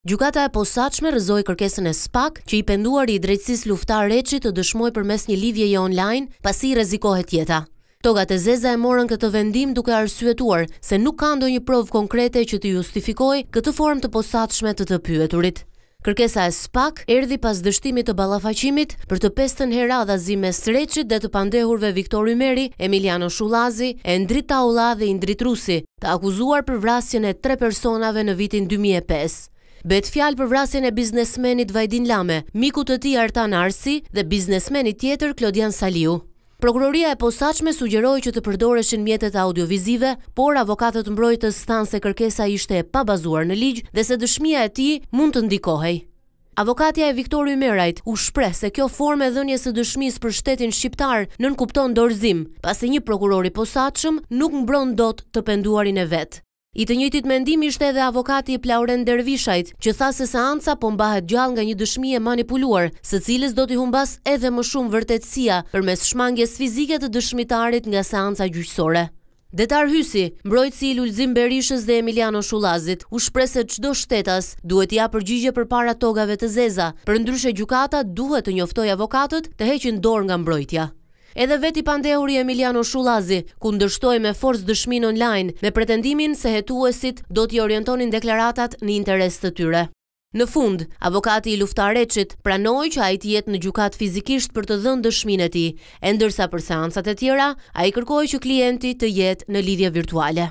Gjykata e Posaçme rrëzoi kërkesën e spak, që i penduari i drejtësisë Luftar Reçi të dëshmojë përmes një lidhjeje online, pasi i rrezikohet jeta. Togat e zeza e morën këtë vendim duke arsyetuar se nuk ka ndonjë provë konkrete që të justifikojë këtë formë të posaçme të të pyeturit. Kërkesa e spak erdhi pas dështimit të ballafaqimit për të pestën herë radhazi mes Reçit dhe të pandehurve Viktor Ymeri, Emiljano Shullazi, Endrit Taulla dhe Indrit Rusi, të akuzuar për vrasjen e tre personave në vitin dy mijë e pesë. Bëhet fjalë për vrasjen e biznesmenit Vajdin Lame, mikut të tij Artan Arsi dhe biznesmenit tjetër Klodian Saliu. Prokuroria e Posaçme sugjeroi që të përdoreshin mjetet audiovizive, por avokatët mbrojtës thanë se kërkesa ishte e pabazuar në ligj dhe se dëshmia e tij mund të ndikohej. Avokatja e Viktor Ymerajt u shpreh se kjo formë e dhënies së dëshmisë për shtetin shqiptar nënkupton dorëzim, pasi një prokuror i posaçëm nuk mbron dot të penduarin e vet. I të njëjtit mendim ishte edhe avokati i Plauren Dervishajt, që tha se seanca po mbahet gjallë nga një dëshmi e manipuluar, së cilës do t'i humbasë edhe më shumë vërtetësia përmes shmangies fizike të dëshmitarit nga seanca gjyqësore. Detar Hysi, mbrojtësi i Lulzim Berishës dhe Emiljano Shullazit, u shpreh se çdo shtetas duhet t'i japë përgjigje përpara togave të zeza, përndryshe gjykata duhet të njoftojë avokatët të heqin dorë nga mbrojtja. Edhe vetë i pandehuri Emiljano Shullazi kundërshtoi me forcë dëshminë online, me pretendimin se hetuesit do t'i orientonin deklaratat në interes të tyre. Në fund, avokati i Luftar Reçit pranoi që ai të jetë në gjykatë fizikisht për të dhënë dëshminë e tij, e ndërsa për seancat e tjera, ai kërkoi që klienti të jetë në lidhje virtuale.